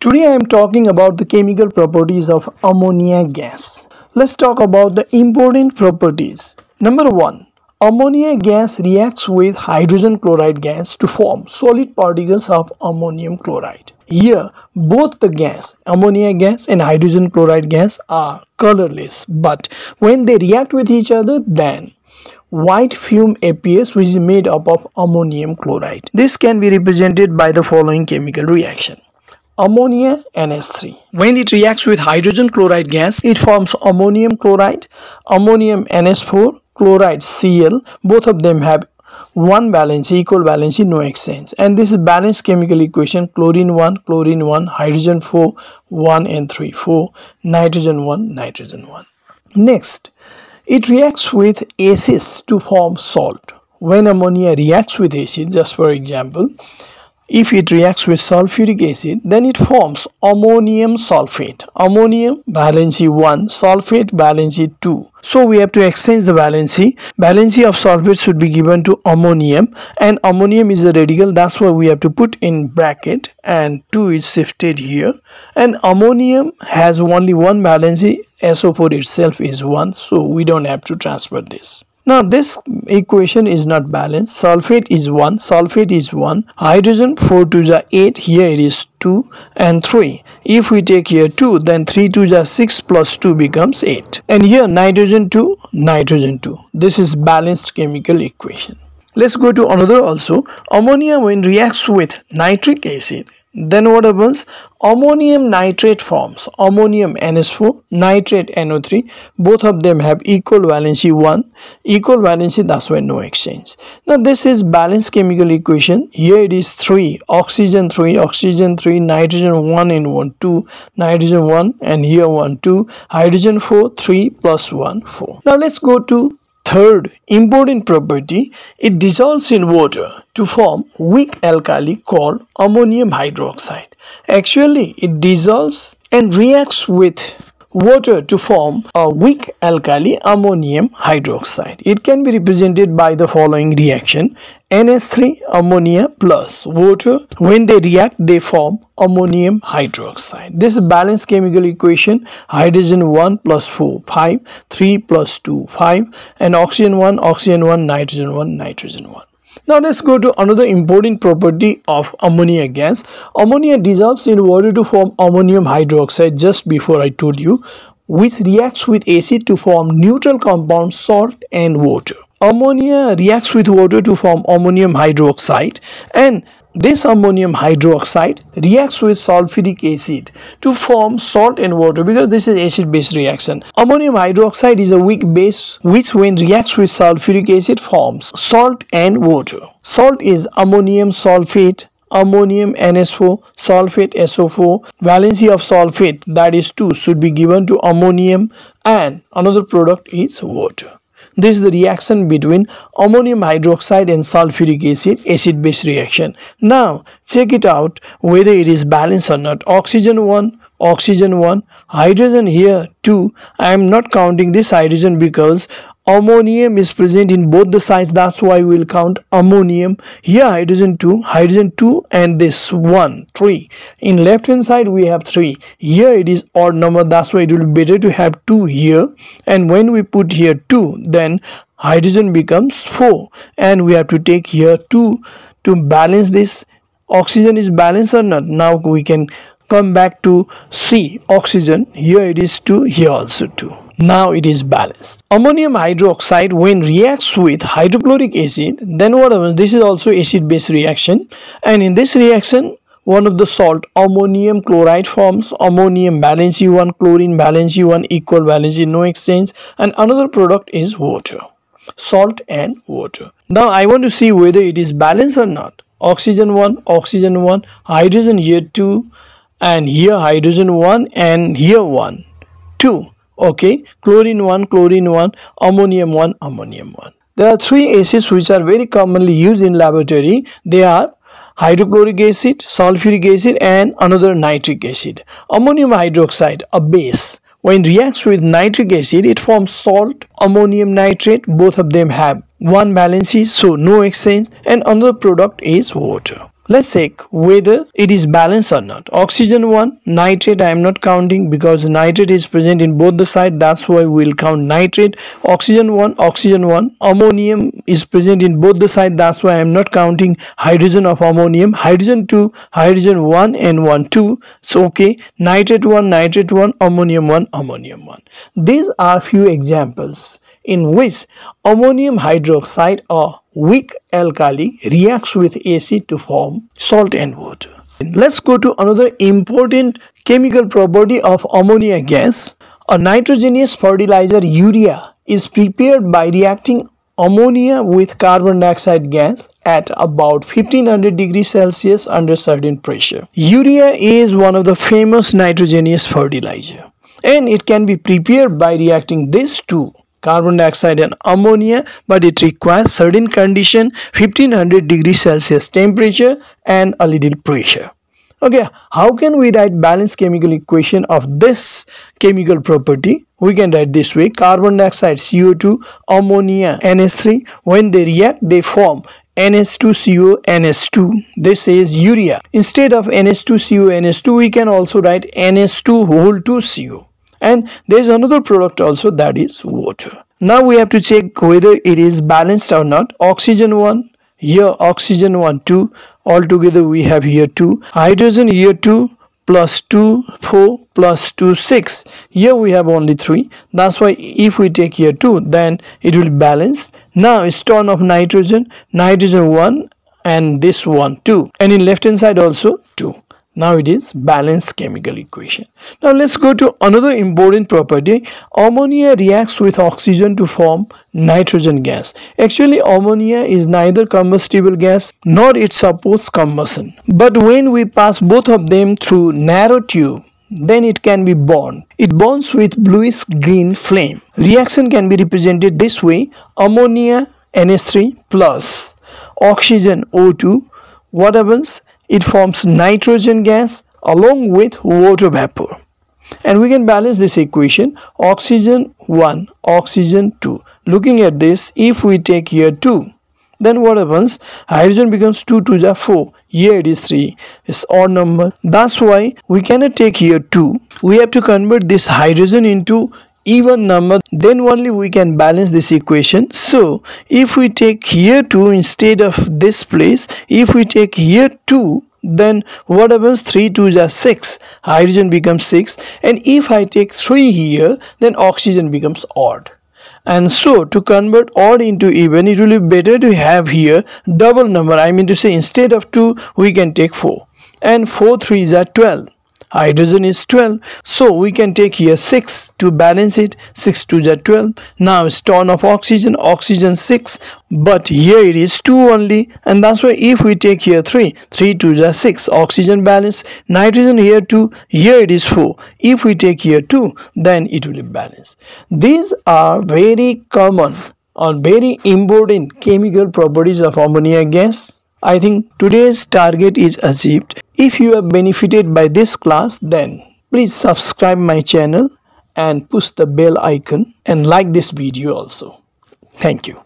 Today I am talking about the chemical properties of ammonia gas. Let's talk about the important properties. Number 1. Ammonia gas reacts with hydrogen chloride gas to form solid particles of ammonium chloride. Here, both the gas, ammonia gas and hydrogen chloride gas are colorless but when they react with each other then white fume appears which is made up of ammonium chloride. This can be represented by the following chemical reaction ammonia NH3. When it reacts with hydrogen chloride gas, it forms ammonium chloride, ammonium NH4, chloride Cl. Both of them have one valence, equal valency, no exchange. And this is balanced chemical equation chlorine 1, chlorine 1, hydrogen 4, 1 and 3, 4, nitrogen 1, nitrogen 1. Next, it reacts with acids to form salt. When ammonia reacts with acid, just for example, if it reacts with sulfuric acid, then it forms ammonium sulfate. Ammonium valency 1, sulfate valency 2. So we have to exchange the valency. Valency of sulfate should be given to ammonium and ammonium is a radical. That's why we have to put in bracket and 2 is shifted here. And ammonium has only one valency. SO4 itself is 1. So we don't have to transfer this. Now this equation is not balanced. Sulfate is 1, sulfate is 1, hydrogen 4 to the 8, here it is 2 and 3. If we take here 2, then 3 to the 6 plus 2 becomes 8. And here nitrogen 2, nitrogen 2. This is balanced chemical equation. Let's go to another also. Ammonia when reacts with nitric acid then what happens? Ammonium nitrate forms. Ammonium NH4 nitrate no3 both of them have equal valency 1 equal valency that's why no exchange. Now this is balanced chemical equation. Here it is 3 oxygen 3 oxygen 3 nitrogen 1 in 1 2 nitrogen 1 and here 1 2 hydrogen 4 3 plus 1 4 now let's go to Third important property, it dissolves in water to form weak alkali called ammonium hydroxide. Actually, it dissolves and reacts with water to form a weak alkali ammonium hydroxide. It can be represented by the following reaction NH3 ammonia plus water. When they react, they form ammonium hydroxide. This balanced chemical equation hydrogen 1 plus 4 5 3 plus 2 5 and oxygen 1 oxygen 1 nitrogen 1 nitrogen 1. Now let's go to another important property of ammonia gas. Ammonia dissolves in water to form ammonium hydroxide just before I told you which reacts with acid to form neutral compound salt and water. Ammonia reacts with water to form ammonium hydroxide and this ammonium hydroxide reacts with sulfuric acid to form salt and water because this is acid base reaction. Ammonium hydroxide is a weak base which when reacts with sulfuric acid forms salt and water. Salt is ammonium sulfate ammonium NH4, sulfate SO4, valency of sulfate that is 2 should be given to ammonium and another product is water. This is the reaction between ammonium hydroxide and sulfuric acid, acid-base reaction. Now, check it out whether it is balanced or not. Oxygen 1, oxygen 1, hydrogen here 2. I am not counting this hydrogen because ammonium is present in both the sides that's why we'll count ammonium. Here hydrogen 2 hydrogen 2 and this 1 3 in left hand side we have 3 here it is odd number that's why it will be better to have 2 here. And when we put here 2 then hydrogen becomes 4 and we have to take here 2 to balance this. Oxygen is balanced or not? Now we can come back to C oxygen. Here it is 2 here also 2 now it is balanced. Ammonium hydroxide when reacts with hydrochloric acid then what happens? This is also acid base reaction. And in this reaction one of the salt ammonium chloride forms ammonium valency 1 chlorine valency 1 equal valency no exchange. And another product is water salt and water. Now i want to see whether it is balanced or not. Oxygen 1 oxygen 1 hydrogen here 2 and here hydrogen 1 and here 1 2 okay chlorine 1 chlorine 1 ammonium 1 ammonium 1 there are three acids which are very commonly used in laboratory. They are hydrochloric acid sulfuric acid and another nitric acid. Ammonium hydroxide a base. When reacts with nitric acid it forms salt ammonium nitrate. Both of them have one valency so no exchange. And another product is water let's check whether it is balanced or not. Oxygen 1 nitrate i am not counting because nitrate is present in both the side that's why we'll count nitrate. Oxygen 1 oxygen 1 ammonium is present in both the side that's why i am not counting hydrogen of ammonium. Hydrogen 2 hydrogen 1 and 1 2 so okay nitrate 1 nitrate 1 ammonium 1 ammonium 1 these are few examples in which ammonium hydroxide or weak alkali reacts with acid to form salt and water. Let's go to another important chemical property of ammonia gas. A nitrogenous fertilizer urea is prepared by reacting ammonia with carbon dioxide gas at about 1500 degrees Celsius under certain pressure. Urea is one of the famous nitrogenous fertilizer and it can be prepared by reacting these two carbon dioxide and ammonia but it requires certain condition 1500 degrees celsius temperature and a little pressure. Okay how can we write balanced chemical equation of this chemical property? We can write this way carbon dioxide co2 ammonia NH3 when they react they form NH2CO NH2 this is urea. Instead of NH2CO NH2 we can also write NH2 whole 2 CO and there is another product also that is water. Now we have to check whether it is balanced or not. Oxygen 1 here oxygen 1 2 altogether we have here 2 hydrogen here 2 plus 2 4 plus 2 6 here we have only 3 that's why if we take here 2 then it will balance. Now it's turn of nitrogen nitrogen 1 and this one 2 and in left hand side also 2 now it is balanced chemical equation. Now let's go to another important property. Ammonia reacts with oxygen to form nitrogen gas. Actually ammonia is neither combustible gas nor it supports combustion. But when we pass both of them through narrow tube then it can be burned. It burns with bluish green flame. Reaction can be represented this way ammonia NH3 plus oxygen O2 what happens it forms nitrogen gas along with water vapor. And we can balance this equation oxygen 1 oxygen 2 looking at this if we take here 2 then what happens? Hydrogen becomes 2 to the 4 here it is 3 it's odd number. That's why we cannot take here 2 we have to convert this hydrogen into even number then only we can balance this equation. So if we take here 2 instead of this place if we take here 2 then what happens? 3 2 is 6 hydrogen becomes 6 and if I take 3 here then oxygen becomes odd. And so to convert odd into even it will be better to have here double number. I mean to say instead of 2 we can take 4 and 4 3 is 12 hydrogen is 12 so we can take here 6 to balance it. 6 to the 12 now it's turn of oxygen. Oxygen 6 but here it is 2 only. And that's why if we take here 3 3 to the 6 oxygen balance. Nitrogen here 2 here it is 4 if we take here 2 then it will be balanced. These are very common or very important chemical properties of ammonia gas I think today's target is achieved. If you have benefited by this class then please subscribe my channel and push the bell icon and like this video also. Thank you.